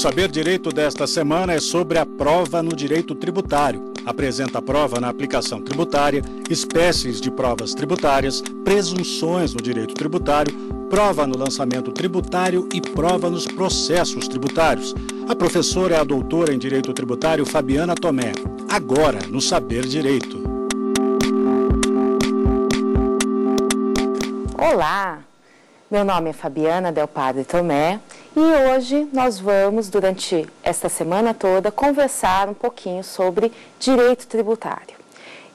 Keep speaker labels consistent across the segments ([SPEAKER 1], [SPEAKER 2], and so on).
[SPEAKER 1] Saber Direito desta semana é sobre a prova no direito tributário. Apresenta a prova na aplicação tributária, espécies de provas tributárias, presunções no direito tributário, prova no lançamento tributário e prova nos processos tributários. A professora é a doutora em Direito Tributário Fabiana Tomé. Agora, no Saber Direito.
[SPEAKER 2] Olá, meu nome é Fabiana Del Padre Tomé e hoje nós vamos, durante esta semana toda, conversar um pouquinho sobre direito tributário.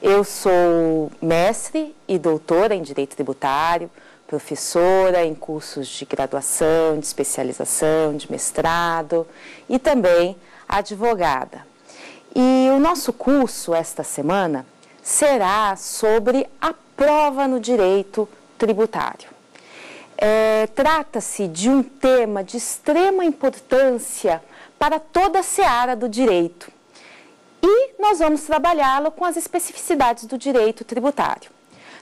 [SPEAKER 2] Eu sou mestre e doutora em direito tributário, professora em cursos de graduação, de especialização, de mestrado e também advogada. E o nosso curso esta semana será sobre a prova no direito tributário. É, Trata-se de um tema de extrema importância para toda a seara do direito e nós vamos trabalhá-lo com as especificidades do direito tributário.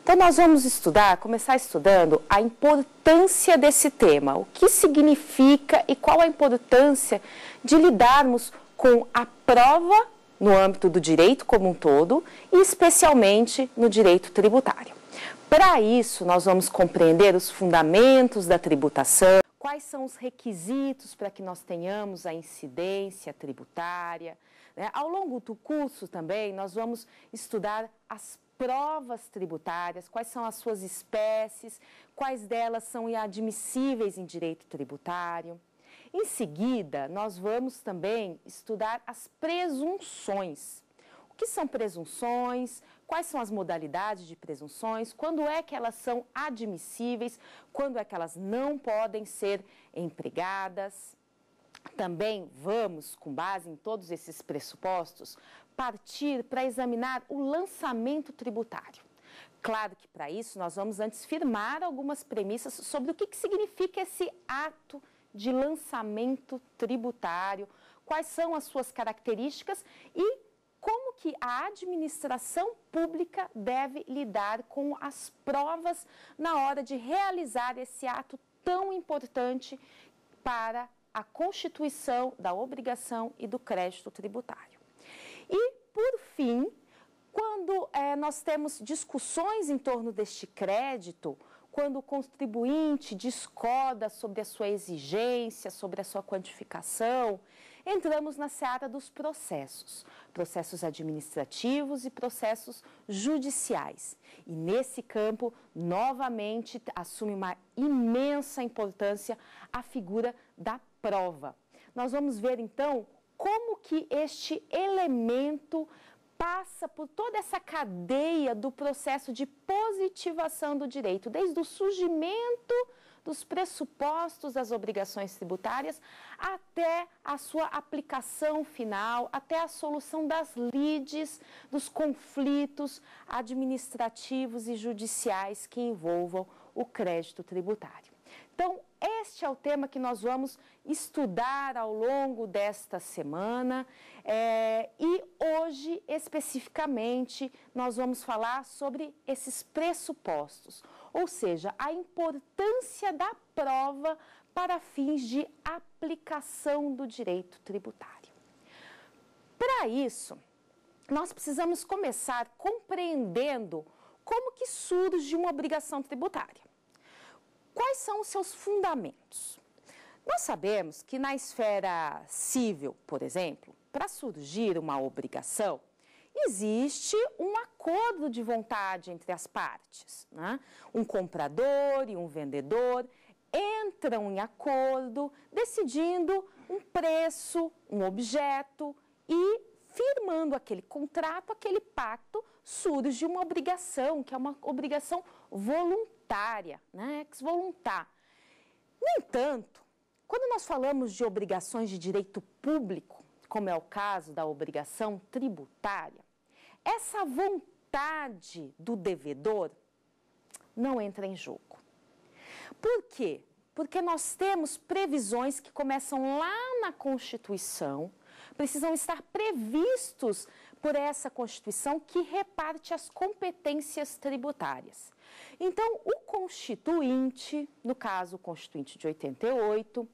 [SPEAKER 2] Então, nós vamos estudar, começar estudando a importância desse tema, o que significa e qual a importância de lidarmos com a prova no âmbito do direito como um todo e especialmente no direito tributário. Para isso, nós vamos compreender os fundamentos da tributação, quais são os requisitos para que nós tenhamos a incidência tributária. Né? Ao longo do curso também, nós vamos estudar as provas tributárias, quais são as suas espécies, quais delas são admissíveis em direito tributário. Em seguida, nós vamos também estudar as presunções. O que são presunções? Quais são as modalidades de presunções? Quando é que elas são admissíveis? Quando é que elas não podem ser empregadas? Também vamos, com base em todos esses pressupostos, partir para examinar o lançamento tributário. Claro que para isso nós vamos antes firmar algumas premissas sobre o que, que significa esse ato de lançamento tributário, quais são as suas características e como que a administração pública deve lidar com as provas na hora de realizar esse ato tão importante para a constituição da obrigação e do crédito tributário. E, por fim, quando é, nós temos discussões em torno deste crédito, quando o contribuinte discorda sobre a sua exigência, sobre a sua quantificação, entramos na seara dos processos, processos administrativos e processos judiciais. E nesse campo, novamente, assume uma imensa importância a figura da prova. Nós vamos ver então como que este elemento passa por toda essa cadeia do processo de positivação do direito, desde o surgimento dos pressupostos das obrigações tributárias até a sua aplicação final, até a solução das lides, dos conflitos administrativos e judiciais que envolvam o crédito tributário. Então, este é o tema que nós vamos estudar ao longo desta semana é, e hoje, especificamente, nós vamos falar sobre esses pressupostos, ou seja, a importância da prova para fins de aplicação do direito tributário. Para isso, nós precisamos começar compreendendo como que surge uma obrigação tributária. Quais são os seus fundamentos? Nós sabemos que na esfera civil, por exemplo, para surgir uma obrigação, existe um acordo de vontade entre as partes. Né? Um comprador e um vendedor entram em acordo, decidindo um preço, um objeto e firmando aquele contrato, aquele pacto, surge uma obrigação, que é uma obrigação voluntária né? ex voluntar. No entanto, quando nós falamos de obrigações de direito público, como é o caso da obrigação tributária, essa vontade do devedor não entra em jogo. Por quê? Porque nós temos previsões que começam lá na Constituição, precisam estar previstos por essa Constituição que reparte as competências tributárias. Então, o Constituinte, no caso o Constituinte de 88,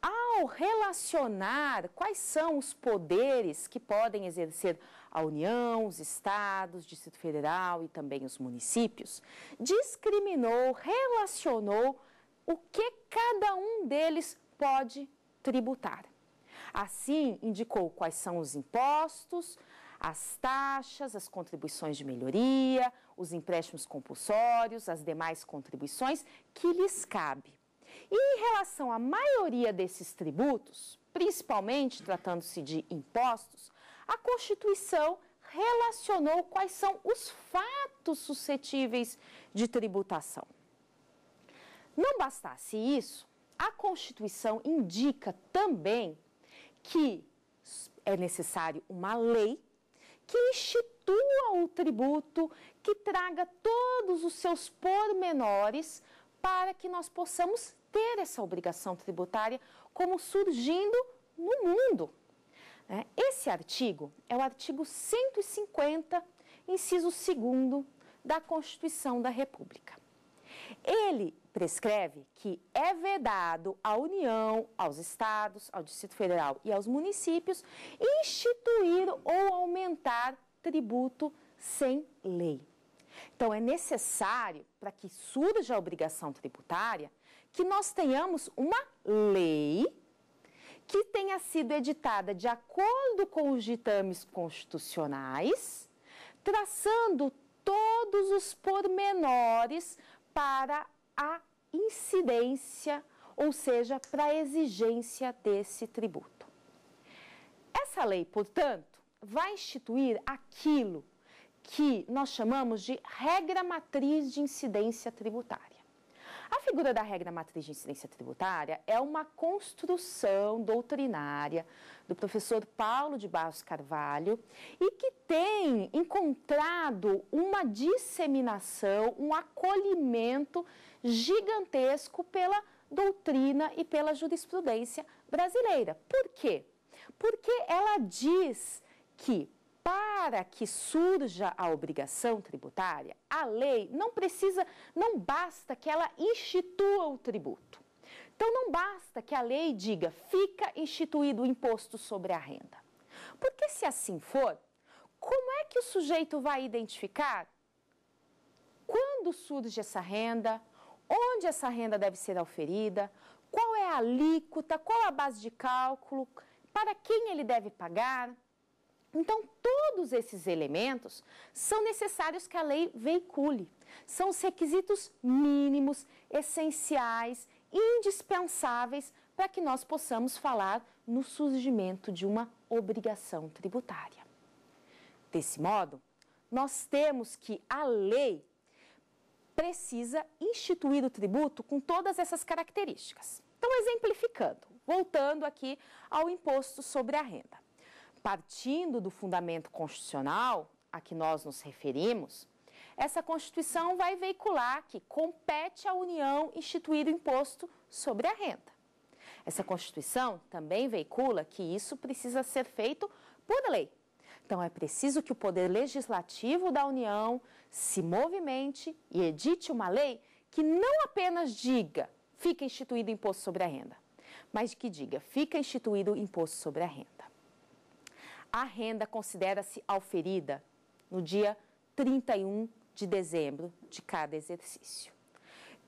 [SPEAKER 2] ao relacionar quais são os poderes que podem exercer a União, os estados, Distrito Federal e também os municípios, discriminou, relacionou o que cada um deles pode tributar. Assim, indicou quais são os impostos, as taxas, as contribuições de melhoria, os empréstimos compulsórios, as demais contribuições que lhes cabe. E em relação à maioria desses tributos, principalmente tratando-se de impostos, a Constituição relacionou quais são os fatos suscetíveis de tributação. Não bastasse isso, a Constituição indica também que é necessário uma lei que institua o tributo, que traga todos os seus pormenores para que nós possamos ter essa obrigação tributária como surgindo no mundo. Né? Esse artigo é o artigo 150, inciso 2 da Constituição da República. Ele prescreve que é vedado à União, aos estados, ao Distrito Federal e aos municípios instituir ou aumentar tributo sem lei. Então, é necessário, para que surja a obrigação tributária, que nós tenhamos uma lei que tenha sido editada de acordo com os ditames constitucionais, traçando todos os pormenores para a incidência, ou seja, para a exigência desse tributo. Essa lei, portanto, vai instituir aquilo que nós chamamos de regra matriz de incidência tributária. A figura da regra matriz de incidência tributária é uma construção doutrinária do professor Paulo de Barros Carvalho e que tem encontrado uma disseminação, um acolhimento gigantesco pela doutrina e pela jurisprudência brasileira. Por quê? Porque ela diz que para que surja a obrigação tributária, a lei não precisa, não basta que ela institua o tributo. Então não basta que a lei diga fica instituído o imposto sobre a renda. Porque se assim for, como é que o sujeito vai identificar quando surge essa renda, onde essa renda deve ser oferida, qual é a alíquota, qual a base de cálculo, para quem ele deve pagar? Então, todos esses elementos são necessários que a lei veicule. São os requisitos mínimos, essenciais, indispensáveis para que nós possamos falar no surgimento de uma obrigação tributária. Desse modo, nós temos que a lei precisa instituir o tributo com todas essas características. Então, exemplificando, voltando aqui ao imposto sobre a renda partindo do fundamento constitucional a que nós nos referimos, essa Constituição vai veicular que compete à União instituir o imposto sobre a renda. Essa Constituição também veicula que isso precisa ser feito por lei. Então, é preciso que o Poder Legislativo da União se movimente e edite uma lei que não apenas diga fica instituído o imposto sobre a renda, mas que diga fica instituído o imposto sobre a renda a renda considera-se auferida no dia 31 de dezembro de cada exercício.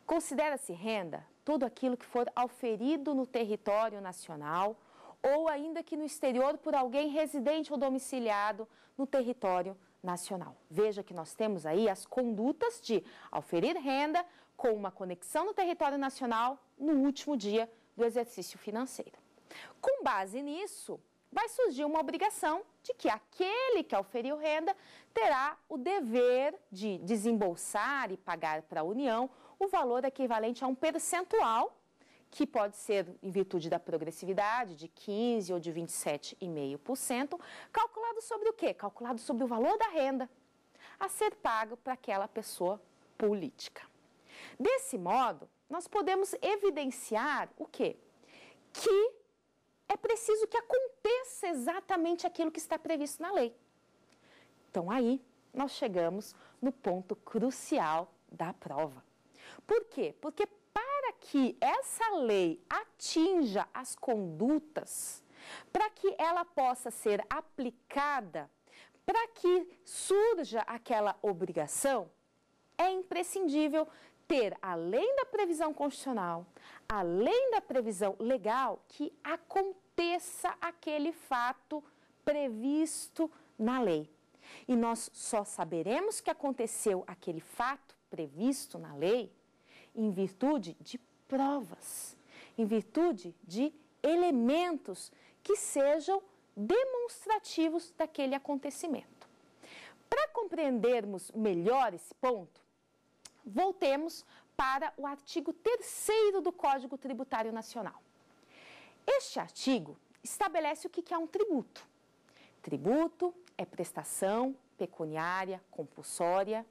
[SPEAKER 2] Considera-se renda tudo aquilo que for auferido no território nacional ou ainda que no exterior por alguém residente ou domiciliado no território nacional. Veja que nós temos aí as condutas de auferir renda com uma conexão no território nacional no último dia do exercício financeiro. Com base nisso, vai surgir uma obrigação de que aquele que auferiu renda terá o dever de desembolsar e pagar para a União o valor equivalente a um percentual, que pode ser em virtude da progressividade de 15 ou de 27,5%, calculado sobre o quê? Calculado sobre o valor da renda a ser pago para aquela pessoa política. Desse modo, nós podemos evidenciar o quê? Que é preciso que aconteça exatamente aquilo que está previsto na lei. Então aí nós chegamos no ponto crucial da prova. Por quê? Porque para que essa lei atinja as condutas, para que ela possa ser aplicada, para que surja aquela obrigação, é imprescindível ter, além da previsão constitucional, além da previsão legal, que aconteça aquele fato previsto na lei. E nós só saberemos que aconteceu aquele fato previsto na lei em virtude de provas, em virtude de elementos que sejam demonstrativos daquele acontecimento. Para compreendermos melhor esse ponto, voltemos para o artigo 3 do Código Tributário Nacional. Este artigo estabelece o que é um tributo. Tributo é prestação pecuniária, compulsória,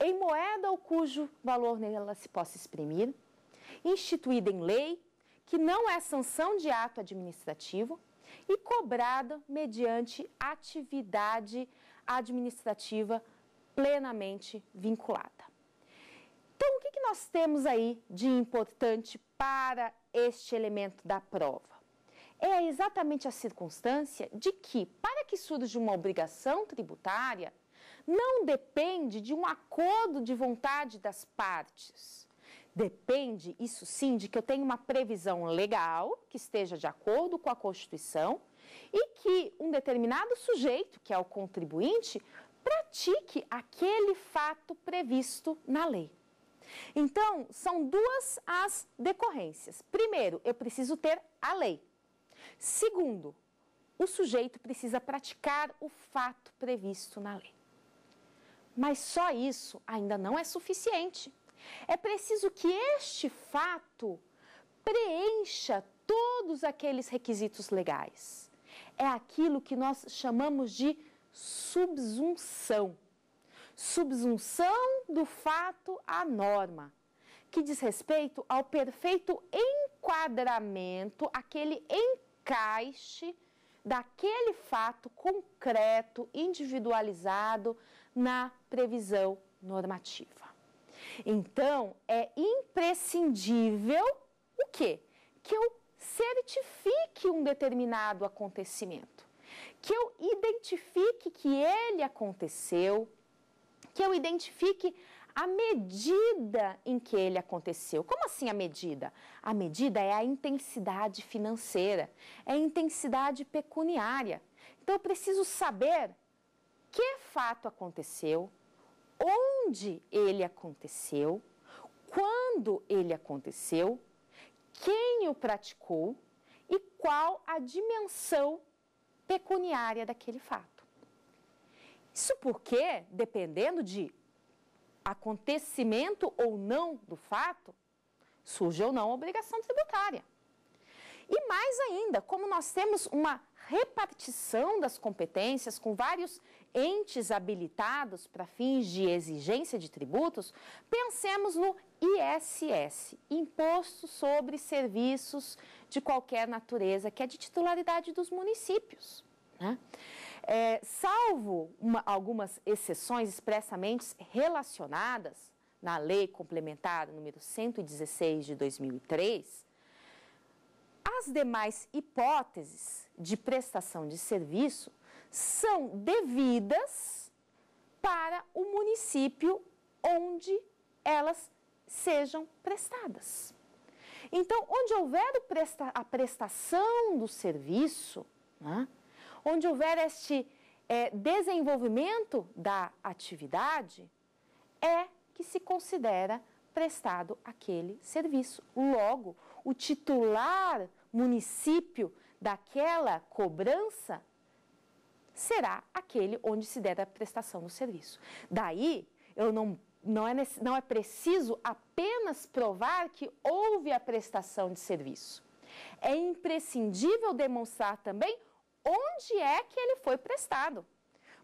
[SPEAKER 2] em moeda ou cujo valor nela se possa exprimir, instituída em lei, que não é sanção de ato administrativo e cobrada mediante atividade administrativa plenamente vinculada. Então, o que, que nós temos aí de importante para este elemento da prova? É exatamente a circunstância de que, para que surja uma obrigação tributária, não depende de um acordo de vontade das partes. Depende, isso sim, de que eu tenha uma previsão legal que esteja de acordo com a Constituição e que um determinado sujeito, que é o contribuinte, pratique aquele fato previsto na lei. Então, são duas as decorrências. Primeiro, eu preciso ter a lei. Segundo, o sujeito precisa praticar o fato previsto na lei. Mas só isso ainda não é suficiente. É preciso que este fato preencha todos aqueles requisitos legais. É aquilo que nós chamamos de subsunção. Subsunção do fato à norma, que diz respeito ao perfeito enquadramento, aquele encaixe daquele fato concreto, individualizado na previsão normativa. Então, é imprescindível o quê? Que eu certifique um determinado acontecimento, que eu identifique que ele aconteceu, que eu identifique a medida em que ele aconteceu. Como assim a medida? A medida é a intensidade financeira, é a intensidade pecuniária. Então eu preciso saber que fato aconteceu, onde ele aconteceu, quando ele aconteceu, quem o praticou e qual a dimensão pecuniária daquele fato. Isso porque, dependendo de acontecimento ou não do fato, surge ou não a obrigação tributária. E mais ainda, como nós temos uma repartição das competências com vários entes habilitados para fins de exigência de tributos, pensemos no ISS, Imposto sobre Serviços de Qualquer Natureza, que é de titularidade dos municípios. Né? É, salvo uma, algumas exceções expressamente relacionadas na Lei Complementar número 116 de 2003, as demais hipóteses de prestação de serviço são devidas para o município onde elas sejam prestadas. Então, onde houver a prestação do serviço, né, onde houver este é, desenvolvimento da atividade, é que se considera prestado aquele serviço. Logo, o titular município daquela cobrança será aquele onde se der a prestação do serviço. Daí, eu não, não, é, não é preciso apenas provar que houve a prestação de serviço. É imprescindível demonstrar também onde é que ele foi prestado.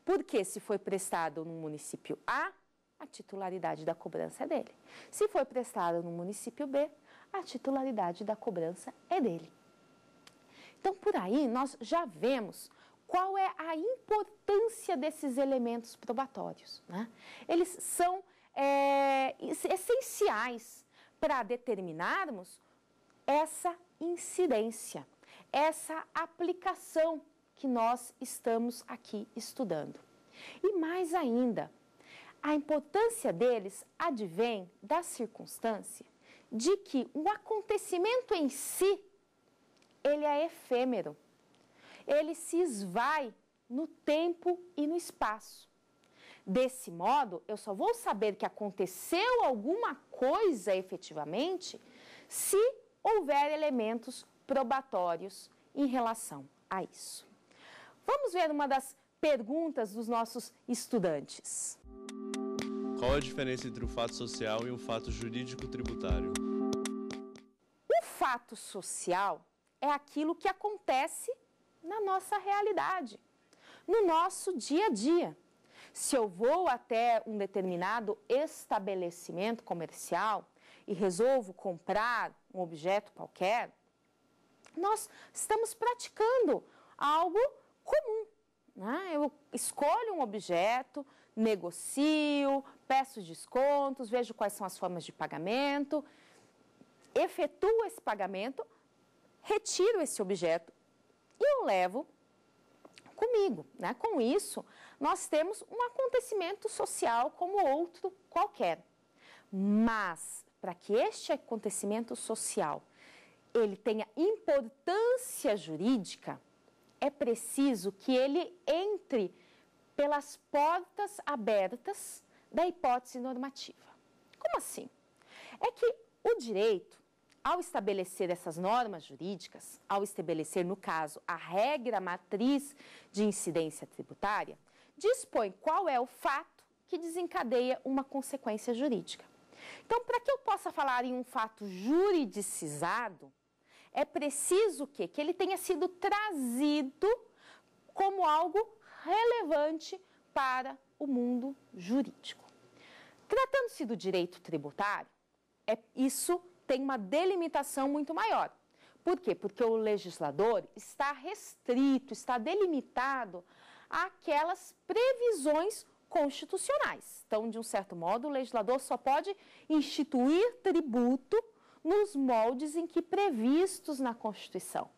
[SPEAKER 2] Porque se foi prestado no município A, a titularidade da cobrança é dele. Se foi prestado no município B, a titularidade da cobrança é dele. Então, por aí, nós já vemos qual é a importância desses elementos probatórios. Né? Eles são é, essenciais para determinarmos essa incidência, essa aplicação que nós estamos aqui estudando. E mais ainda, a importância deles advém da circunstância de que o acontecimento em si ele é efêmero. Ele se esvai no tempo e no espaço. Desse modo, eu só vou saber que aconteceu alguma coisa efetivamente se houver elementos probatórios em relação a isso. Vamos ver uma das perguntas dos nossos estudantes.
[SPEAKER 3] Qual a diferença entre um fato social e um fato jurídico tributário?
[SPEAKER 2] O fato social é aquilo que acontece na nossa realidade, no nosso dia a dia. Se eu vou até um determinado estabelecimento comercial e resolvo comprar um objeto qualquer, nós estamos praticando algo comum. Né? Eu escolho um objeto, negocio, peço descontos, vejo quais são as formas de pagamento, efetuo esse pagamento, retiro esse objeto e o levo comigo. Né? Com isso, nós temos um acontecimento social como outro qualquer. Mas, para que este acontecimento social ele tenha importância jurídica, é preciso que ele entre pelas portas abertas da hipótese normativa. Como assim? É que o direito, ao estabelecer essas normas jurídicas, ao estabelecer, no caso, a regra matriz de incidência tributária, dispõe qual é o fato que desencadeia uma consequência jurídica. Então, para que eu possa falar em um fato juridicizado, é preciso que, que ele tenha sido trazido como algo relevante para o mundo jurídico. Tratando-se do direito tributário, é, isso tem uma delimitação muito maior. Por quê? Porque o legislador está restrito, está delimitado àquelas previsões constitucionais. Então, de um certo modo, o legislador só pode instituir tributo nos moldes em que previstos na Constituição.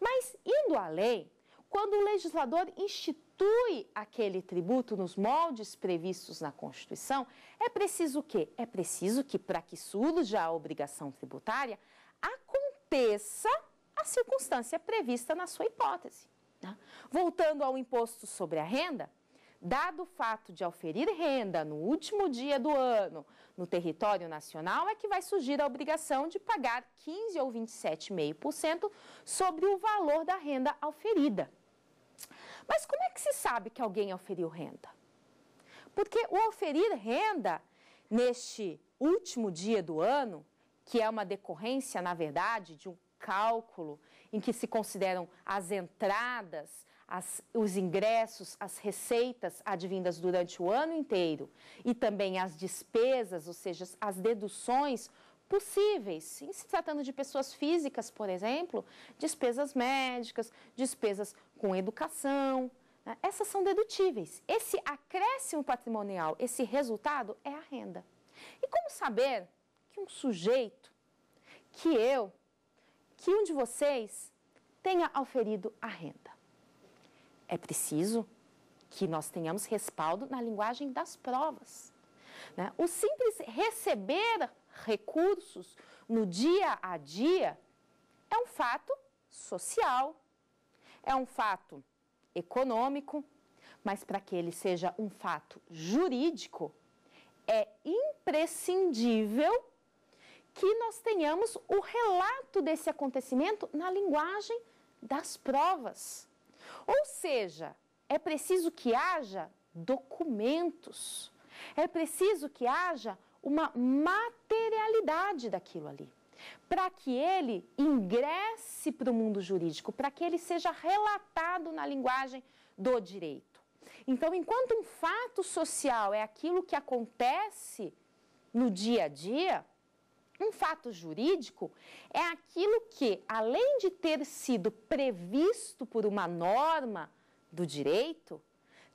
[SPEAKER 2] Mas, indo além, quando o legislador institui aquele tributo nos moldes previstos na Constituição, é preciso o quê? É preciso que, para que surja a obrigação tributária, aconteça a circunstância prevista na sua hipótese. Né? Voltando ao imposto sobre a renda, Dado o fato de auferir renda no último dia do ano no território nacional, é que vai surgir a obrigação de pagar 15 ou 27,5% sobre o valor da renda auferida. Mas como é que se sabe que alguém auferiu renda? Porque o auferir renda neste último dia do ano, que é uma decorrência, na verdade, de um cálculo em que se consideram as entradas, as, os ingressos, as receitas advindas durante o ano inteiro e também as despesas, ou seja, as deduções possíveis, em se tratando de pessoas físicas, por exemplo, despesas médicas, despesas com educação. Né? Essas são dedutíveis. Esse acréscimo patrimonial, esse resultado é a renda. E como saber que um sujeito, que eu, que um de vocês tenha auferido a renda. É preciso que nós tenhamos respaldo na linguagem das provas. Né? O simples receber recursos no dia a dia é um fato social, é um fato econômico, mas para que ele seja um fato jurídico, é imprescindível que nós tenhamos o relato desse acontecimento na linguagem das provas. Ou seja, é preciso que haja documentos, é preciso que haja uma materialidade daquilo ali, para que ele ingresse para o mundo jurídico, para que ele seja relatado na linguagem do direito. Então, enquanto um fato social é aquilo que acontece no dia a dia, um fato jurídico é aquilo que, além de ter sido previsto por uma norma do direito,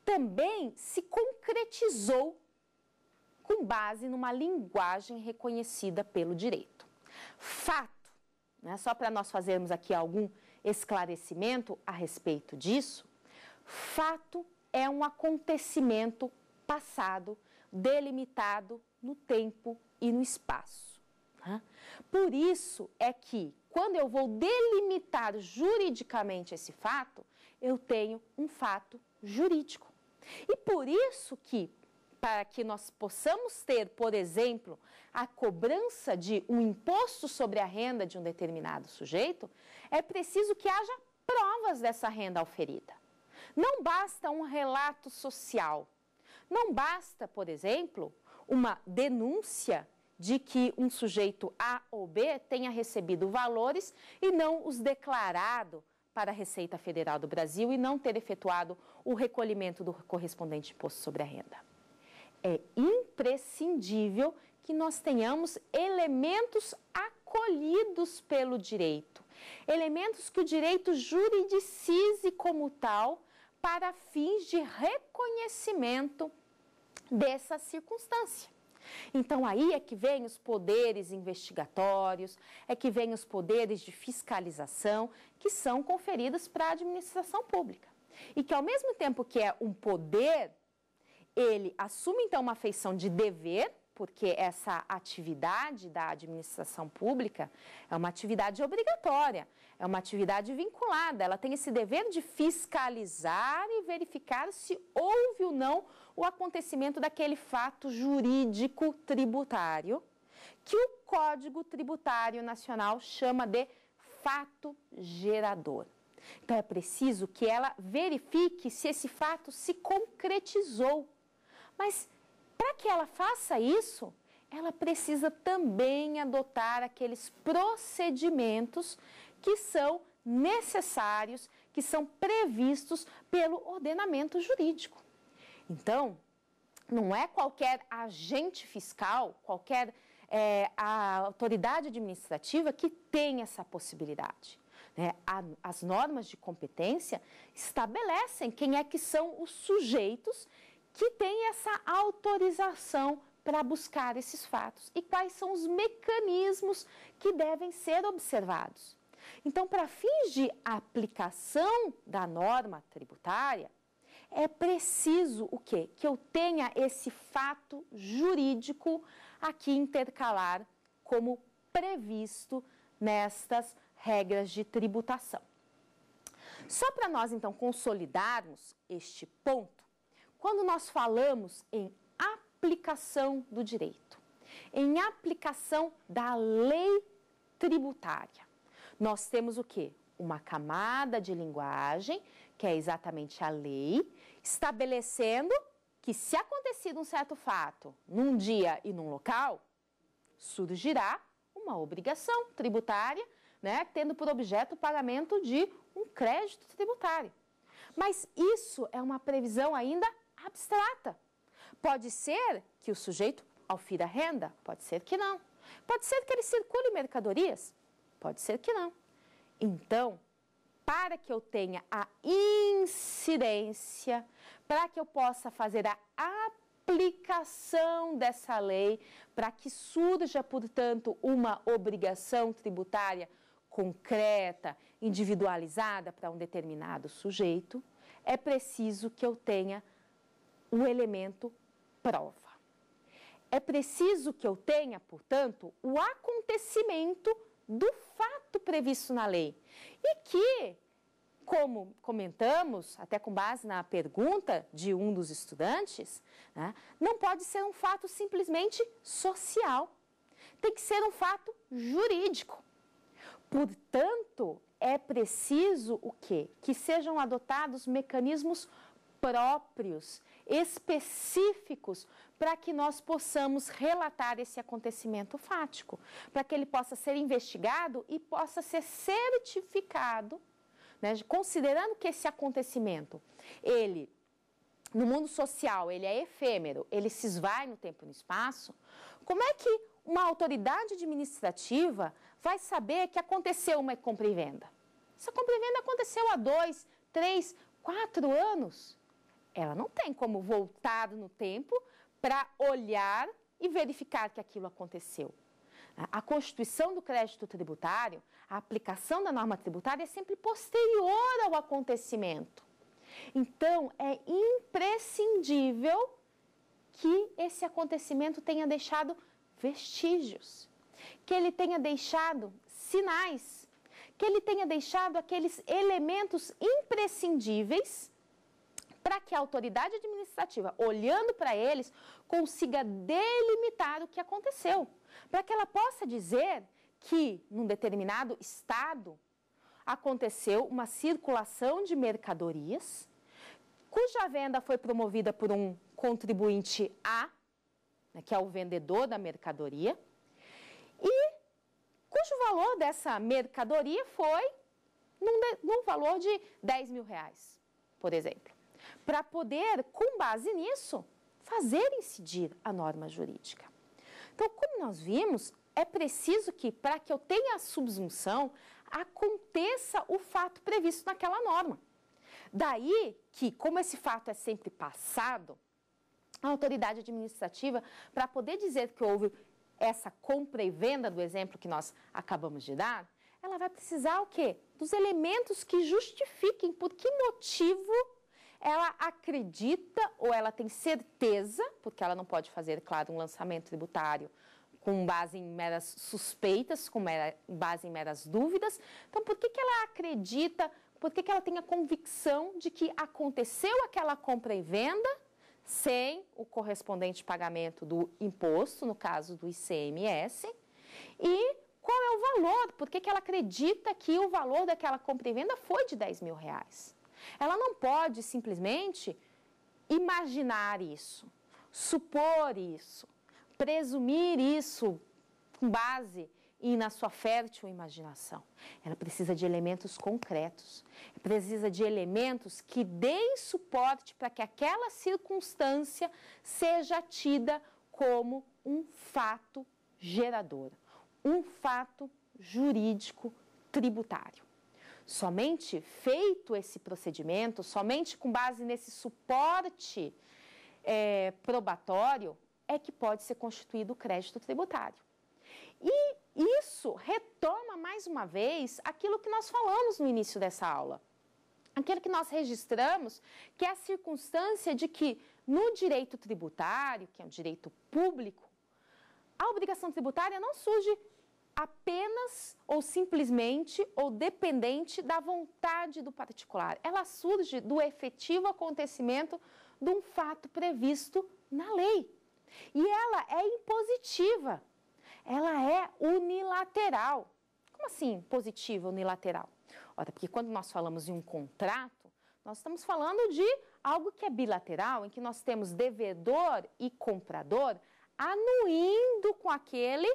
[SPEAKER 2] também se concretizou com base numa linguagem reconhecida pelo direito. Fato, né, só para nós fazermos aqui algum esclarecimento a respeito disso, fato é um acontecimento passado, delimitado no tempo e no espaço. Por isso é que, quando eu vou delimitar juridicamente esse fato, eu tenho um fato jurídico. E por isso que, para que nós possamos ter, por exemplo, a cobrança de um imposto sobre a renda de um determinado sujeito, é preciso que haja provas dessa renda oferida. Não basta um relato social. Não basta, por exemplo, uma denúncia de que um sujeito A ou B tenha recebido valores e não os declarado para a Receita Federal do Brasil e não ter efetuado o recolhimento do correspondente imposto sobre a renda. É imprescindível que nós tenhamos elementos acolhidos pelo direito, elementos que o direito juridicize como tal para fins de reconhecimento dessa circunstância. Então aí é que vem os poderes investigatórios, é que vem os poderes de fiscalização que são conferidos para a administração pública. E que ao mesmo tempo que é um poder, ele assume então uma feição de dever porque essa atividade da administração pública é uma atividade obrigatória, é uma atividade vinculada, ela tem esse dever de fiscalizar e verificar se houve ou não o acontecimento daquele fato jurídico tributário, que o Código Tributário Nacional chama de fato gerador. Então é preciso que ela verifique se esse fato se concretizou. Mas para que ela faça isso, ela precisa também adotar aqueles procedimentos que são necessários, que são previstos pelo ordenamento jurídico. Então, não é qualquer agente fiscal, qualquer é, autoridade administrativa que tem essa possibilidade. Né? A, as normas de competência estabelecem quem é que são os sujeitos que tem essa autorização para buscar esses fatos e quais são os mecanismos que devem ser observados. Então, para fins de aplicação da norma tributária, é preciso o quê? Que eu tenha esse fato jurídico aqui intercalar como previsto nestas regras de tributação. Só para nós então consolidarmos este ponto, quando nós falamos em aplicação do direito, em aplicação da lei tributária, nós temos o quê? Uma camada de linguagem, que é exatamente a lei, estabelecendo que se acontecido um certo fato num dia e num local, surgirá uma obrigação tributária, né, tendo por objeto o pagamento de um crédito tributário. Mas isso é uma previsão ainda abstrata. Pode ser que o sujeito alfira renda, pode ser que não. Pode ser que ele circule mercadorias, pode ser que não. Então, para que eu tenha a incidência, para que eu possa fazer a aplicação dessa lei, para que surja, portanto, uma obrigação tributária concreta, individualizada para um determinado sujeito, é preciso que eu tenha o elemento prova. É preciso que eu tenha, portanto, o acontecimento do fato previsto na lei e que, como comentamos, até com base na pergunta de um dos estudantes, né, não pode ser um fato simplesmente social. Tem que ser um fato jurídico. Portanto, é preciso o quê? Que sejam adotados mecanismos próprios, específicos, para que nós possamos relatar esse acontecimento fático, para que ele possa ser investigado e possa ser certificado, né, considerando que esse acontecimento, ele no mundo social, ele é efêmero, ele se esvai no tempo e no espaço, como é que uma autoridade administrativa vai saber que aconteceu uma compra e venda? Essa compra e venda aconteceu há dois, três, quatro anos ela não tem como voltar no tempo para olhar e verificar que aquilo aconteceu. A constituição do crédito tributário, a aplicação da norma tributária é sempre posterior ao acontecimento. Então, é imprescindível que esse acontecimento tenha deixado vestígios, que ele tenha deixado sinais, que ele tenha deixado aqueles elementos imprescindíveis para que a autoridade administrativa, olhando para eles, consiga delimitar o que aconteceu, para que ela possa dizer que, num determinado estado, aconteceu uma circulação de mercadorias, cuja venda foi promovida por um contribuinte A, né, que é o vendedor da mercadoria, e cujo valor dessa mercadoria foi num, num valor de 10 mil reais, por exemplo para poder, com base nisso, fazer incidir a norma jurídica. Então, como nós vimos, é preciso que, para que eu tenha a subsunção, aconteça o fato previsto naquela norma. Daí que, como esse fato é sempre passado, a autoridade administrativa, para poder dizer que houve essa compra e venda do exemplo que nós acabamos de dar, ela vai precisar o quê? Dos elementos que justifiquem por que motivo ela acredita ou ela tem certeza, porque ela não pode fazer, claro, um lançamento tributário com base em meras suspeitas, com mera, base em meras dúvidas. Então, por que, que ela acredita, por que, que ela tem a convicção de que aconteceu aquela compra e venda sem o correspondente pagamento do imposto, no caso do ICMS, e qual é o valor, por que, que ela acredita que o valor daquela compra e venda foi de 10 mil reais? Ela não pode simplesmente imaginar isso, supor isso, presumir isso com base e na sua fértil imaginação. Ela precisa de elementos concretos, precisa de elementos que deem suporte para que aquela circunstância seja tida como um fato gerador, um fato jurídico tributário. Somente feito esse procedimento, somente com base nesse suporte é, probatório, é que pode ser constituído o crédito tributário. E isso retoma mais uma vez aquilo que nós falamos no início dessa aula. Aquilo que nós registramos, que é a circunstância de que no direito tributário, que é um direito público, a obrigação tributária não surge apenas ou simplesmente ou dependente da vontade do particular. Ela surge do efetivo acontecimento de um fato previsto na lei. E ela é impositiva. Ela é unilateral. Como assim positiva, unilateral? Ora, porque quando nós falamos em um contrato, nós estamos falando de algo que é bilateral, em que nós temos devedor e comprador anuindo com aquele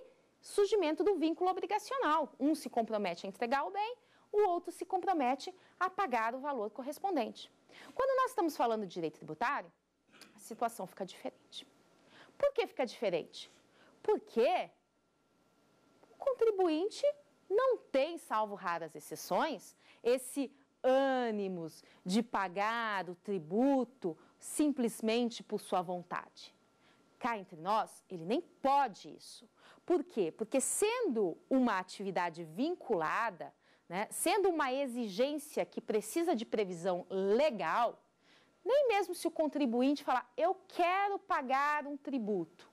[SPEAKER 2] surgimento do vínculo obrigacional. Um se compromete a entregar o bem, o outro se compromete a pagar o valor correspondente. Quando nós estamos falando de direito tributário, a situação fica diferente. Por que fica diferente? Porque o contribuinte não tem, salvo raras exceções, esse ânimos de pagar o tributo simplesmente por sua vontade cá entre nós, ele nem pode isso. Por quê? Porque sendo uma atividade vinculada, né, sendo uma exigência que precisa de previsão legal, nem mesmo se o contribuinte falar, eu quero pagar um tributo,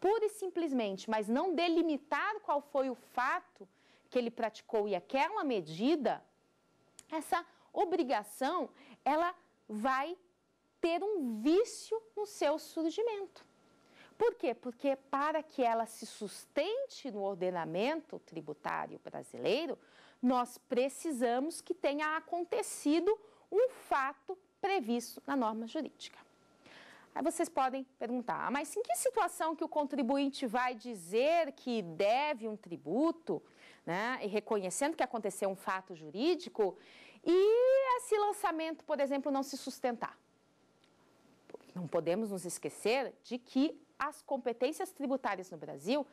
[SPEAKER 2] pura e simplesmente, mas não delimitar qual foi o fato que ele praticou e aquela medida, essa obrigação, ela vai ter um vício no seu surgimento. Por quê? Porque para que ela se sustente no ordenamento tributário brasileiro, nós precisamos que tenha acontecido um fato previsto na norma jurídica. Aí vocês podem perguntar, ah, mas em que situação que o contribuinte vai dizer que deve um tributo, né, e reconhecendo que aconteceu um fato jurídico, e esse lançamento, por exemplo, não se sustentar? Não podemos nos esquecer de que as competências tributárias no Brasil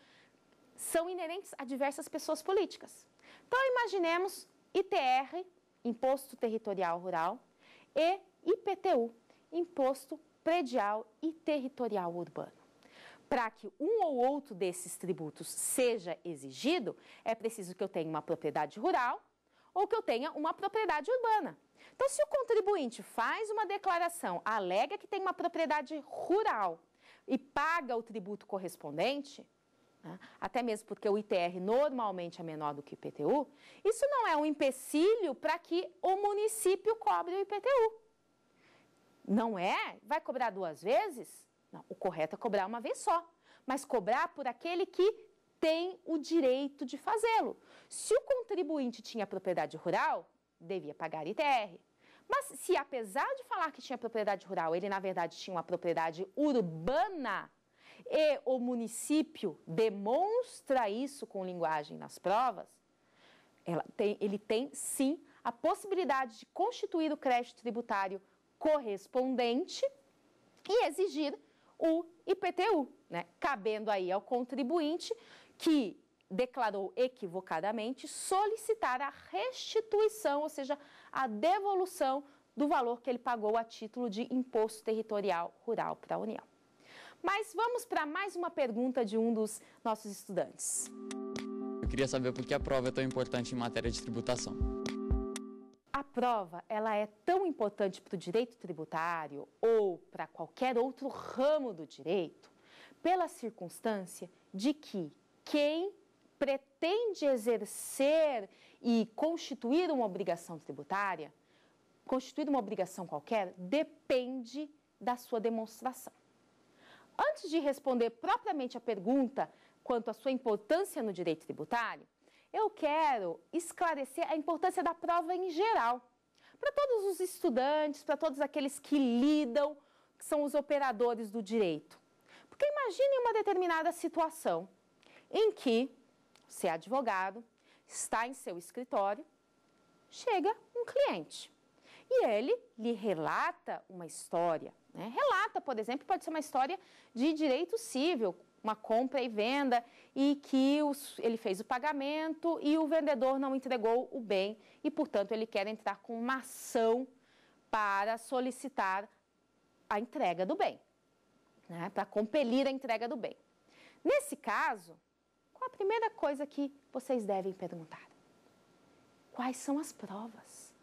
[SPEAKER 2] são inerentes a diversas pessoas políticas. Então, imaginemos ITR, Imposto Territorial Rural, e IPTU, Imposto predial e territorial urbano. Para que um ou outro desses tributos seja exigido, é preciso que eu tenha uma propriedade rural ou que eu tenha uma propriedade urbana. Então, se o contribuinte faz uma declaração, alega que tem uma propriedade rural e paga o tributo correspondente, né, até mesmo porque o ITR normalmente é menor do que o IPTU, isso não é um empecilho para que o município cobre o IPTU. Não é? Vai cobrar duas vezes? Não, o correto é cobrar uma vez só, mas cobrar por aquele que tem o direito de fazê-lo. Se o contribuinte tinha propriedade rural, devia pagar ITR. Mas se apesar de falar que tinha propriedade rural, ele na verdade tinha uma propriedade urbana e o município demonstra isso com linguagem nas provas, tem, ele tem sim a possibilidade de constituir o crédito tributário correspondente e exigir o IPTU, né? cabendo aí ao contribuinte que declarou equivocadamente solicitar a restituição, ou seja, a devolução do valor que ele pagou a título de imposto territorial rural para a União. Mas vamos para mais uma pergunta de um dos nossos estudantes.
[SPEAKER 4] Eu queria saber por que a prova é tão importante em matéria de tributação.
[SPEAKER 2] A prova ela é tão importante para o direito tributário ou para qualquer outro ramo do direito pela circunstância de que quem pretende exercer e constituir uma obrigação tributária, constituir uma obrigação qualquer, depende da sua demonstração. Antes de responder propriamente a pergunta quanto à sua importância no direito tributário, eu quero esclarecer a importância da prova em geral. Para todos os estudantes, para todos aqueles que lidam, que são os operadores do direito. Porque imagine uma determinada situação em que você é advogado, está em seu escritório, chega um cliente e ele lhe relata uma história. Né? Relata, por exemplo, pode ser uma história de direito civil, uma compra e venda e que os, ele fez o pagamento e o vendedor não entregou o bem e, portanto, ele quer entrar com uma ação para solicitar a entrega do bem, né? para compelir a entrega do bem. Nesse caso, a primeira coisa que vocês devem perguntar? Quais são as provas?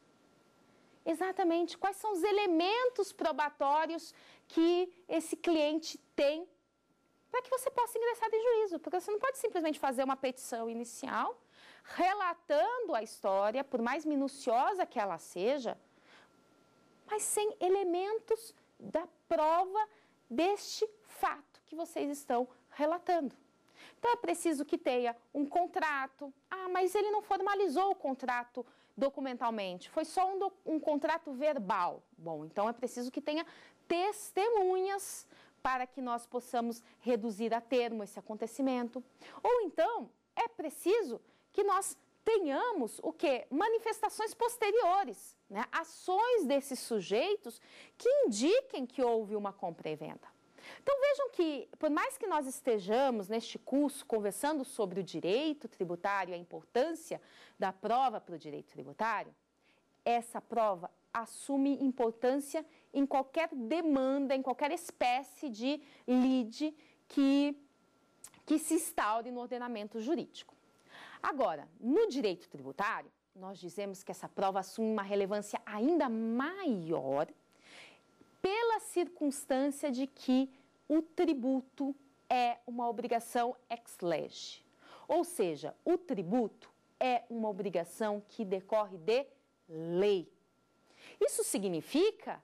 [SPEAKER 2] Exatamente, quais são os elementos probatórios que esse cliente tem para que você possa ingressar em juízo? Porque você não pode simplesmente fazer uma petição inicial relatando a história, por mais minuciosa que ela seja, mas sem elementos da prova deste fato que vocês estão relatando. Então é preciso que tenha um contrato. Ah, mas ele não formalizou o contrato documentalmente, foi só um, do, um contrato verbal. Bom, então é preciso que tenha testemunhas para que nós possamos reduzir a termo esse acontecimento. Ou então é preciso que nós tenhamos o que? Manifestações posteriores, né? ações desses sujeitos que indiquem que houve uma compra e venda. Então vejam que, por mais que nós estejamos neste curso conversando sobre o direito tributário, a importância da prova para o direito tributário, essa prova assume importância em qualquer demanda, em qualquer espécie de lide que, que se instaure no ordenamento jurídico. Agora, no direito tributário, nós dizemos que essa prova assume uma relevância ainda maior pela circunstância de que o tributo é uma obrigação ex lege. Ou seja, o tributo é uma obrigação que decorre de lei. Isso significa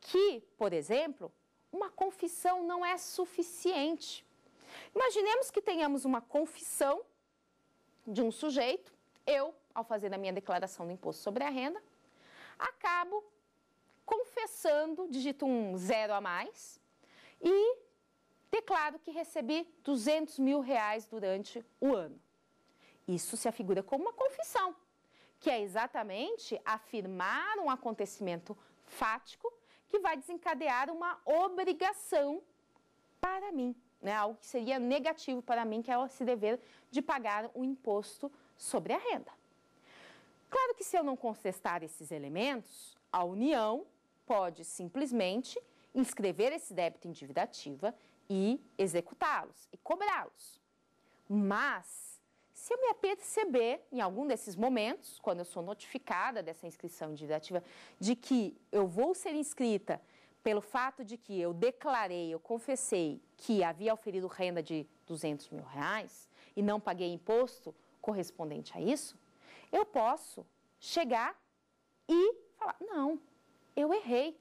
[SPEAKER 2] que, por exemplo, uma confissão não é suficiente. Imaginemos que tenhamos uma confissão de um sujeito, eu, ao fazer a minha declaração do imposto sobre a renda, acabo confessando, digito um zero a mais e declaro que recebi 200 mil reais durante o ano. Isso se afigura como uma confissão, que é exatamente afirmar um acontecimento fático que vai desencadear uma obrigação para mim, né? algo que seria negativo para mim, que é esse dever de pagar o imposto sobre a renda. Claro que se eu não contestar esses elementos, a União pode simplesmente inscrever esse débito em dívida ativa e executá-los e cobrá-los. Mas, se eu me aperceber em algum desses momentos, quando eu sou notificada dessa inscrição em dívida ativa, de que eu vou ser inscrita pelo fato de que eu declarei, eu confessei que havia oferido renda de 200 mil reais e não paguei imposto correspondente a isso, eu posso chegar e falar: não, eu errei.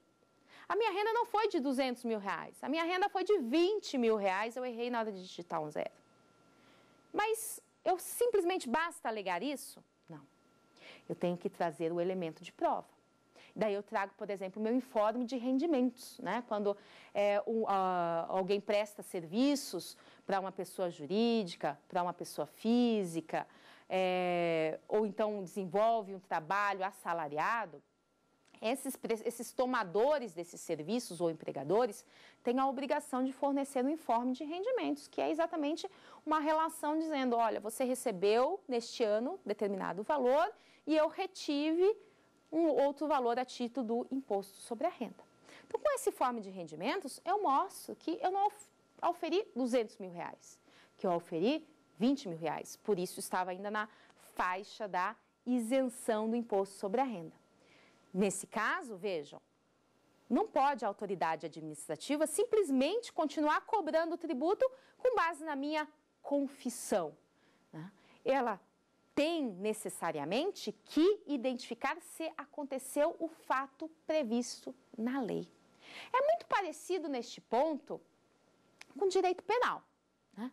[SPEAKER 2] A minha renda não foi de 200 mil reais, a minha renda foi de 20 mil reais, eu errei na hora de digitar um zero. Mas eu simplesmente basta alegar isso? Não. Eu tenho que trazer o elemento de prova. Daí eu trago, por exemplo, o meu informe de rendimentos, né? Quando é, um, alguém presta serviços para uma pessoa jurídica, para uma pessoa física, é, ou então desenvolve um trabalho assalariado, esses, esses tomadores desses serviços ou empregadores têm a obrigação de fornecer um informe de rendimentos, que é exatamente uma relação dizendo: olha, você recebeu neste ano determinado valor e eu retive um outro valor a título do imposto sobre a renda. Então, com esse informe de rendimentos, eu mostro que eu não oferi 200 mil reais, que eu oferi 20 mil reais. Por isso, estava ainda na faixa da isenção do imposto sobre a renda. Nesse caso, vejam, não pode a autoridade administrativa simplesmente continuar cobrando o tributo com base na minha confissão. Né? Ela tem necessariamente que identificar se aconteceu o fato previsto na lei. É muito parecido neste ponto com direito penal. Né?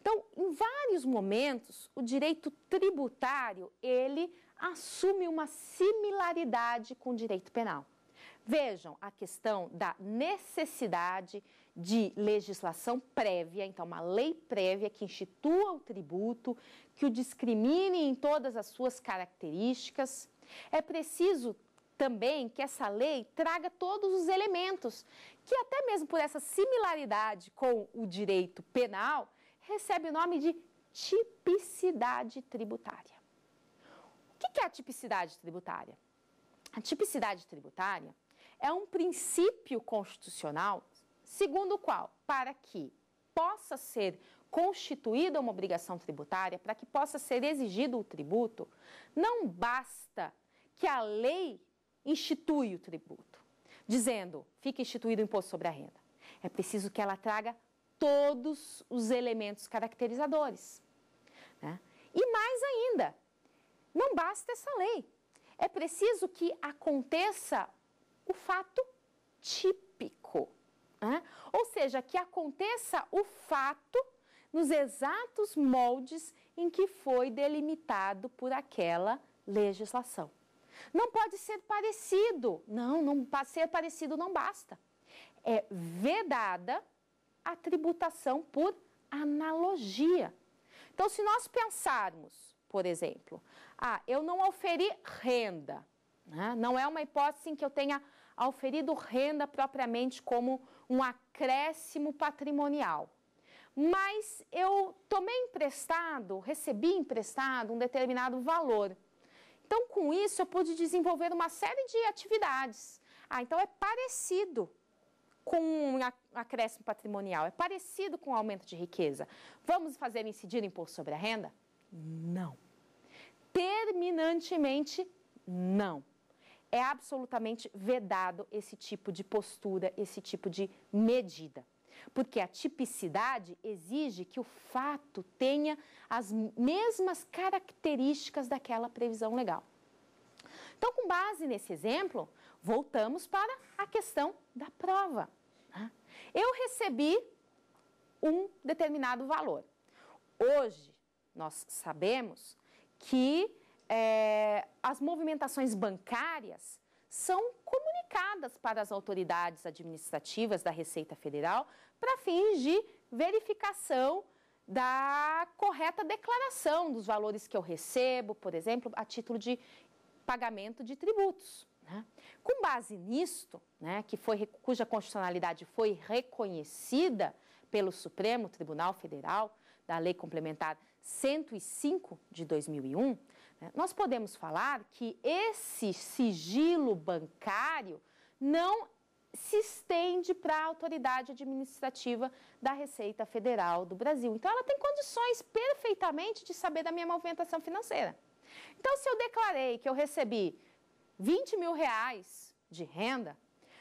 [SPEAKER 2] Então, em vários momentos, o direito tributário ele assume uma similaridade com o direito penal. Vejam a questão da necessidade de legislação prévia, então, uma lei prévia que institua o tributo, que o discrimine em todas as suas características. É preciso também que essa lei traga todos os elementos que, até mesmo por essa similaridade com o direito penal, recebe o nome de tipicidade tributária. O que é a tipicidade tributária? A tipicidade tributária é um princípio constitucional segundo o qual, para que possa ser constituída uma obrigação tributária, para que possa ser exigido o tributo, não basta que a lei institui o tributo, dizendo fica instituído o imposto sobre a renda. É preciso que ela traga todos os elementos caracterizadores. Né? E mais ainda, não basta essa lei. É preciso que aconteça o fato típico. Né? Ou seja, que aconteça o fato nos exatos moldes em que foi delimitado por aquela legislação. Não pode ser parecido. Não, não ser parecido não basta. É vedada a tributação por analogia. Então, se nós pensarmos por exemplo. Ah, eu não auferi renda. Né? Não é uma hipótese em que eu tenha auferido renda propriamente como um acréscimo patrimonial. Mas eu tomei emprestado, recebi emprestado um determinado valor. Então, com isso, eu pude desenvolver uma série de atividades. Ah, então é parecido com um acréscimo patrimonial, é parecido com o um aumento de riqueza. Vamos fazer incidir imposto sobre a renda? Não. Terminantemente, não. É absolutamente vedado esse tipo de postura, esse tipo de medida. Porque a tipicidade exige que o fato tenha as mesmas características daquela previsão legal. Então, com base nesse exemplo, voltamos para a questão da prova. Né? Eu recebi um determinado valor. Hoje, nós sabemos que é, as movimentações bancárias são comunicadas para as autoridades administrativas da Receita Federal para fins de verificação da correta declaração dos valores que eu recebo, por exemplo, a título de pagamento de tributos. Né? Com base nisto, né, que foi, cuja constitucionalidade foi reconhecida pelo Supremo Tribunal Federal, da Lei Complementar 105 de 2001, né, nós podemos falar que esse sigilo bancário não se estende para a autoridade administrativa da Receita Federal do Brasil. Então, ela tem condições perfeitamente de saber da minha movimentação financeira. Então, se eu declarei que eu recebi 20 mil reais de renda,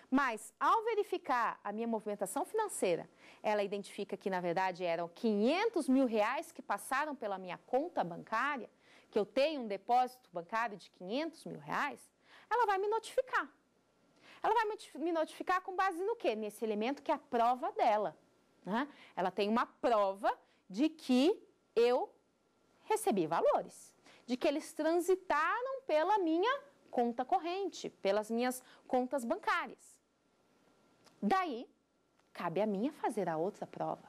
[SPEAKER 2] mas ao verificar a minha movimentação financeira, ela identifica que na verdade eram 500 mil reais que passaram pela minha conta bancária, que eu tenho um depósito bancário de 500 mil reais, ela vai me notificar. Ela vai me notificar com base no quê? Nesse elemento que é a prova dela. Né? Ela tem uma prova de que eu recebi valores, de que eles transitaram pela minha conta corrente, pelas minhas contas bancárias. Daí, cabe a mim fazer a outra prova,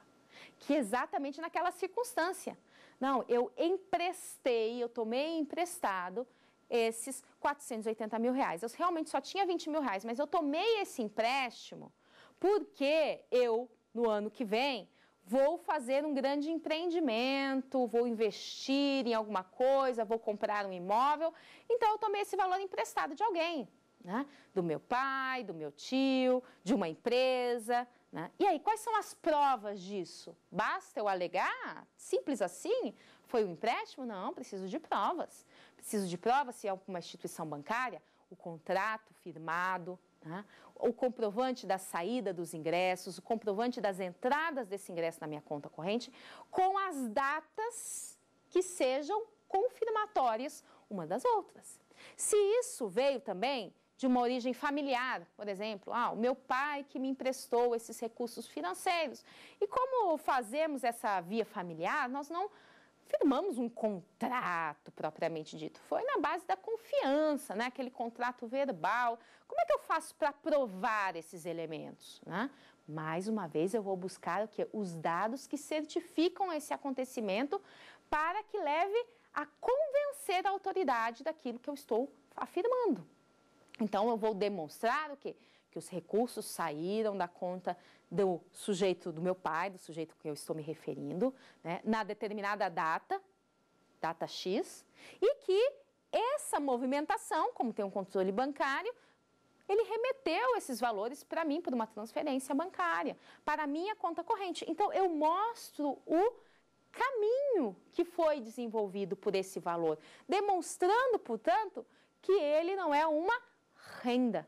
[SPEAKER 2] que exatamente naquela circunstância. Não, eu emprestei, eu tomei emprestado esses 480 mil reais. Eu realmente só tinha 20 mil reais, mas eu tomei esse empréstimo porque eu, no ano que vem, vou fazer um grande empreendimento, vou investir em alguma coisa, vou comprar um imóvel. Então, eu tomei esse valor emprestado de alguém, né? do meu pai, do meu tio, de uma empresa. Né? E aí, quais são as provas disso? Basta eu alegar? Simples assim? Foi um empréstimo? Não, preciso de provas. Preciso de provas se é uma instituição bancária, o contrato firmado, né? o comprovante da saída dos ingressos, o comprovante das entradas desse ingresso na minha conta corrente, com as datas que sejam confirmatórias uma das outras. Se isso veio também de uma origem familiar, por exemplo, ah, o meu pai que me emprestou esses recursos financeiros. E como fazemos essa via familiar, nós não firmamos um contrato propriamente dito. Foi na base da confiança, né? aquele contrato verbal. Como é que eu faço para provar esses elementos? Né? Mais uma vez, eu vou buscar o que? os dados que certificam esse acontecimento para que leve a convencer a autoridade daquilo que eu estou afirmando. Então, eu vou demonstrar o quê? Que os recursos saíram da conta do sujeito do meu pai, do sujeito que eu estou me referindo, né, na determinada data, data X, e que essa movimentação, como tem um controle bancário, ele remeteu esses valores para mim por uma transferência bancária, para a minha conta corrente. Então, eu mostro o caminho que foi desenvolvido por esse valor, demonstrando, portanto, que ele não é uma renda,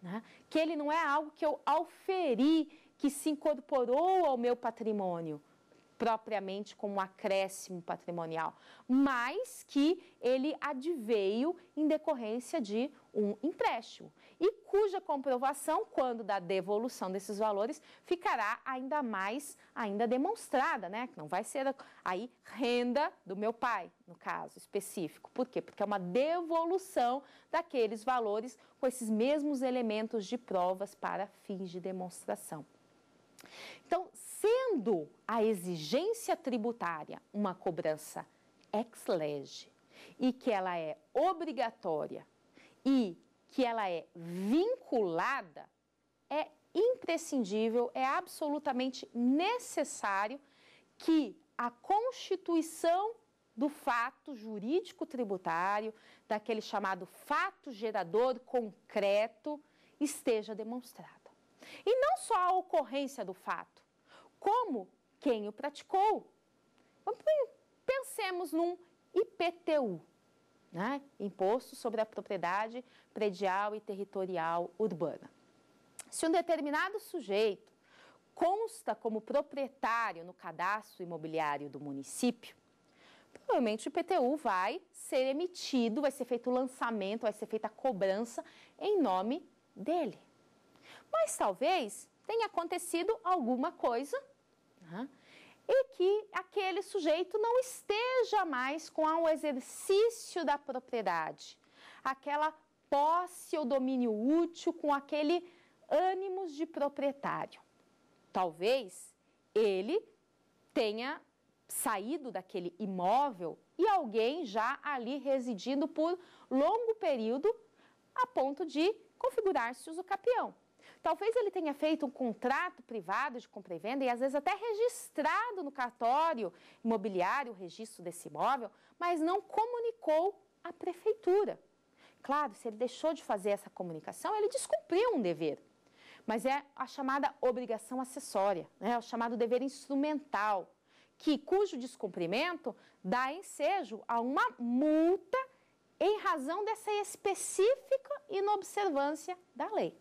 [SPEAKER 2] né? que ele não é algo que eu auferi, que se incorporou ao meu patrimônio propriamente como um acréscimo patrimonial, mas que ele adveio em decorrência de um empréstimo e cuja comprovação, quando da devolução desses valores, ficará ainda mais ainda demonstrada, né? Não vai ser aí renda do meu pai, no caso específico. Por quê? Porque é uma devolução daqueles valores com esses mesmos elementos de provas para fins de demonstração. Então, sendo a exigência tributária uma cobrança ex lege e que ela é obrigatória e que ela é vinculada, é imprescindível, é absolutamente necessário que a constituição do fato jurídico tributário, daquele chamado fato gerador concreto, esteja demonstrada. E não só a ocorrência do fato, como quem o praticou. Pensemos num IPTU, né? Imposto sobre a Propriedade Predial e Territorial Urbana. Se um determinado sujeito consta como proprietário no cadastro imobiliário do município, provavelmente o IPTU vai ser emitido, vai ser feito o lançamento, vai ser feita a cobrança em nome dele. Mas talvez tenha acontecido alguma coisa né, e que aquele sujeito não esteja mais com o exercício da propriedade, aquela posse ou domínio útil com aquele ânimos de proprietário. Talvez ele tenha saído daquele imóvel e alguém já ali residindo por longo período a ponto de configurar-se usucapião. Talvez ele tenha feito um contrato privado de compra e venda e às vezes até registrado no cartório imobiliário o registro desse imóvel, mas não comunicou à prefeitura. Claro, se ele deixou de fazer essa comunicação, ele descumpriu um dever. mas é a chamada obrigação acessória, né? o chamado dever instrumental, que cujo descumprimento dá ensejo a uma multa em razão dessa específica inobservância da lei.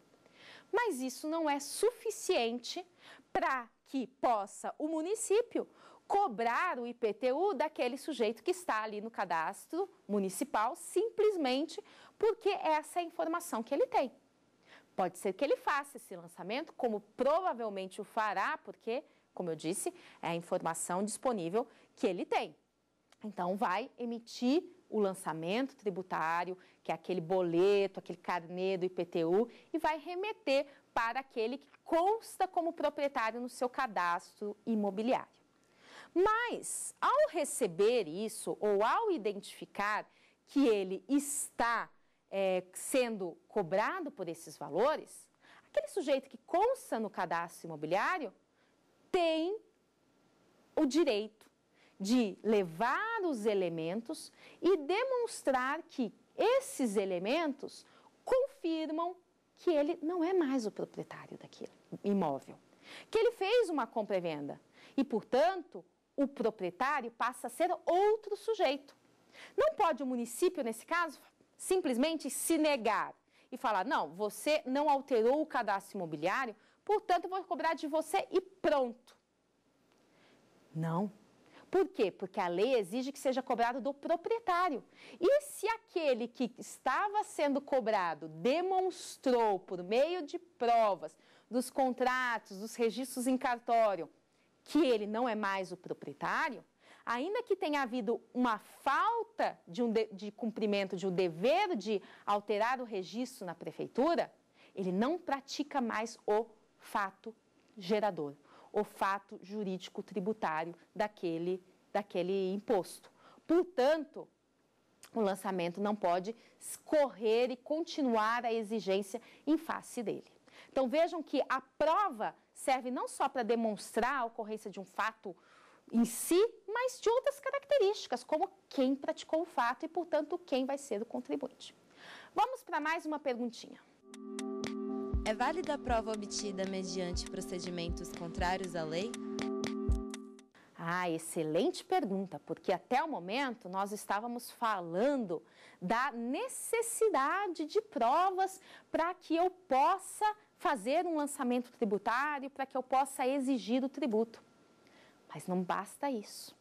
[SPEAKER 2] Mas isso não é suficiente para que possa o município cobrar o IPTU daquele sujeito que está ali no cadastro municipal simplesmente porque essa é a informação que ele tem. Pode ser que ele faça esse lançamento, como provavelmente o fará, porque, como eu disse, é a informação disponível que ele tem. Então, vai emitir o lançamento tributário, que é aquele boleto, aquele carnê do IPTU, e vai remeter para aquele que consta como proprietário no seu cadastro imobiliário. Mas, ao receber isso, ou ao identificar que ele está é, sendo cobrado por esses valores, aquele sujeito que consta no cadastro imobiliário tem o direito de levar os elementos e demonstrar que esses elementos confirmam que ele não é mais o proprietário daquele imóvel, que ele fez uma compra e venda e, portanto, o proprietário passa a ser outro sujeito. Não pode o município, nesse caso, simplesmente se negar e falar: não, você não alterou o cadastro imobiliário, portanto vou cobrar de você e pronto. Não. Por quê? Porque a lei exige que seja cobrado do proprietário. E se aquele que estava sendo cobrado demonstrou por meio de provas, dos contratos, dos registros em cartório, que ele não é mais o proprietário, ainda que tenha havido uma falta de, um de, de cumprimento de um dever de alterar o registro na prefeitura, ele não pratica mais o fato gerador, o fato jurídico tributário daquele, daquele imposto. Portanto, o lançamento não pode correr e continuar a exigência em face dele. Então vejam que a prova serve não só para demonstrar a ocorrência de um fato em si, mas de outras características, como quem praticou o fato e, portanto, quem vai ser o contribuinte. Vamos para mais uma perguntinha.
[SPEAKER 5] É válida a prova obtida mediante procedimentos contrários à lei?
[SPEAKER 2] Ah, excelente pergunta, porque até o momento nós estávamos falando da necessidade de provas para que eu possa fazer um lançamento tributário, para que eu possa exigir o tributo. Mas não basta isso.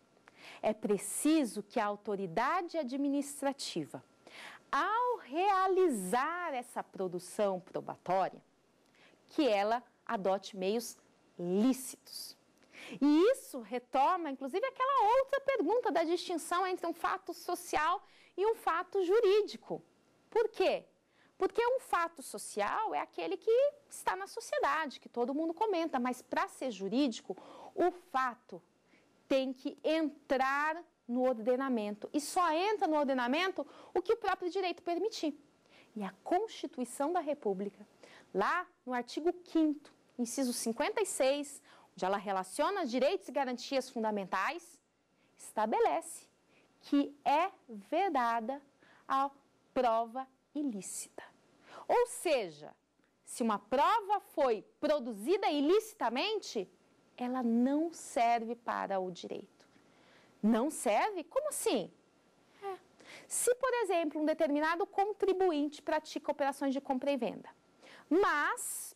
[SPEAKER 2] É preciso que a autoridade administrativa, ao realizar essa produção probatória, que ela adote meios lícitos. E isso retoma, inclusive, aquela outra pergunta da distinção entre um fato social e um fato jurídico. Por quê? Porque um fato social é aquele que está na sociedade, que todo mundo comenta, mas para ser jurídico, o fato tem que entrar no ordenamento. E só entra no ordenamento o que o próprio direito permitir. E a Constituição da República, lá no artigo 5, inciso 56, onde ela relaciona direitos e garantias fundamentais, estabelece que é vedada a prova ilícita. Ou seja, se uma prova foi produzida ilicitamente, ela não serve para o direito. Não serve? Como assim? É. Se, por exemplo, um determinado contribuinte pratica operações de compra e venda, mas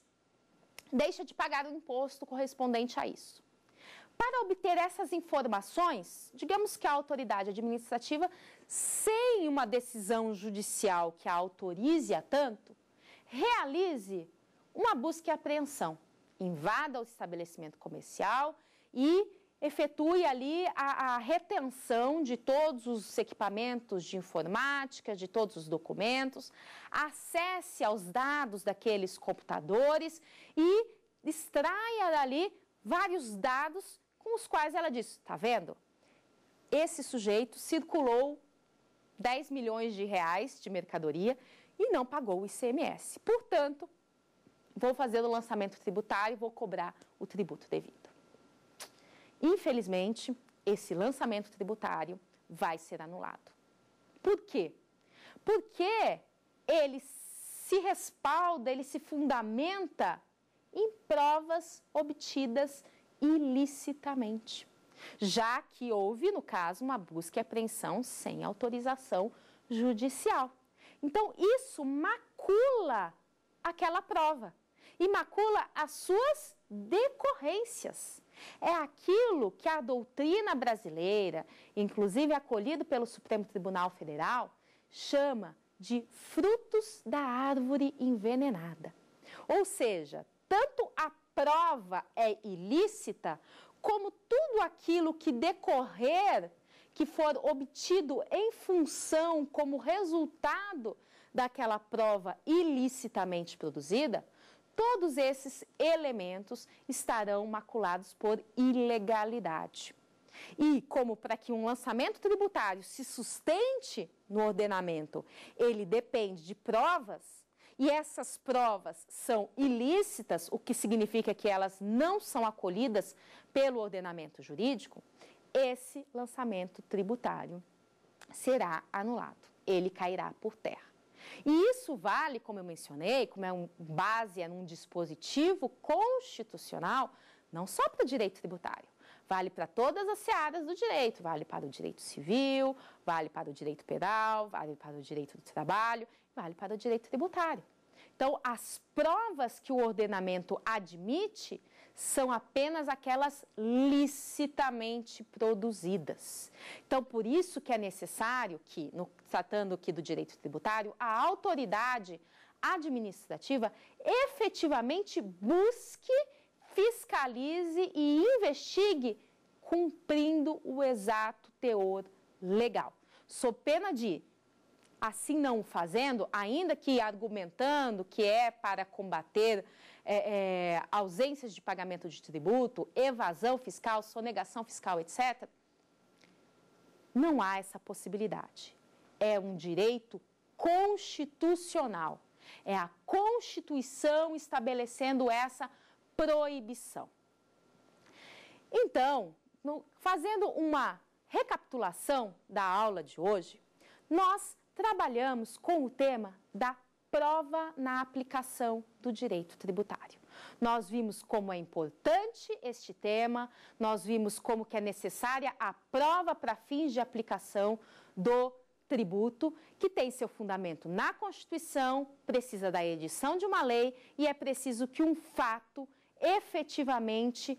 [SPEAKER 2] deixa de pagar o imposto correspondente a isso. Para obter essas informações, digamos que a autoridade administrativa, sem uma decisão judicial que a autorize a tanto, realize uma busca e apreensão, invada o estabelecimento comercial e efetue ali a, a, retenção de todos os equipamentos de informática, de todos os documentos, acesse aos dados daqueles computadores e extraia dali vários dados com os quais ela diz: está vendo? Esse sujeito circulou 10 milhões de reais de mercadoria e não pagou o ICMS. Portanto, vou fazer o lançamento tributário e vou cobrar o tributo devido. Infelizmente, esse lançamento tributário vai ser anulado. Por quê? Porque ele se respalda, ele se fundamenta em provas obtidas ilicitamente, já que houve, no caso, uma busca e apreensão sem autorização judicial. Então, isso macula aquela prova e macula as suas decorrências. É aquilo que a doutrina brasileira, inclusive acolhido pelo Supremo Tribunal Federal, chama de frutos da árvore envenenada. Ou seja, tanto a prova é ilícita, como tudo aquilo que decorrer, que for obtido em função, como resultado daquela prova ilicitamente produzida, todos esses elementos estarão maculados por ilegalidade. E como para que um lançamento tributário se sustente no ordenamento, ele depende de provas, e essas provas são ilícitas, o que significa que elas não são acolhidas pelo ordenamento jurídico, esse lançamento tributário será anulado. Ele cairá por terra. E isso vale, como eu mencionei, como é um base é num dispositivo constitucional, não só para o direito tributário, vale para todas as searas do direito, vale para o direito civil, vale para o direito penal, vale para o direito do trabalho, vale para o direito tributário. Então, as provas que o ordenamento admite são apenas aquelas licitamente produzidas. Então, por isso que é necessário que, no, tratando aqui do direito tributário, a autoridade administrativa efetivamente busque, fiscalize e investigue cumprindo o exato teor legal, sob pena de assim não fazendo, ainda que argumentando que é para combater é, é, ausências de pagamento de tributo, evasão fiscal, sonegação fiscal, etc., não há essa possibilidade. É um direito constitucional. É a Constituição estabelecendo essa proibição. Então, no, fazendo uma recapitulação da aula de hoje, nós trabalhamos com o tema da prova na aplicação do direito tributário. Nós vimos como é importante este tema, nós vimos como que é necessária a prova para fins de aplicação do tributo, que tem seu fundamento na Constituição, precisa da edição de uma lei e é preciso que um fato efetivamente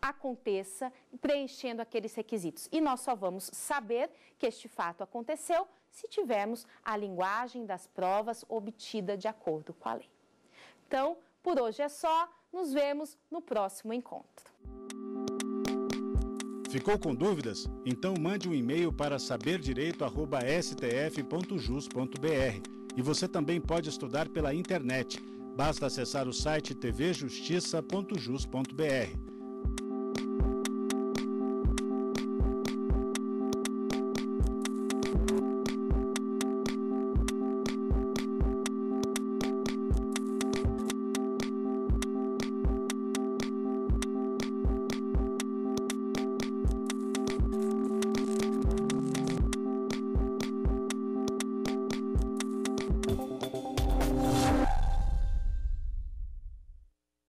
[SPEAKER 2] aconteça preenchendo aqueles requisitos. E nós só vamos saber que este fato aconteceu se tivermos a linguagem das provas obtida de acordo com a lei. Então, por hoje é só, nos vemos no próximo encontro.
[SPEAKER 1] Ficou com dúvidas? Então mande um e-mail para saberdireito@stf.jus.br. E você também pode estudar pela internet. Basta acessar o site tvjustiça.jus.br.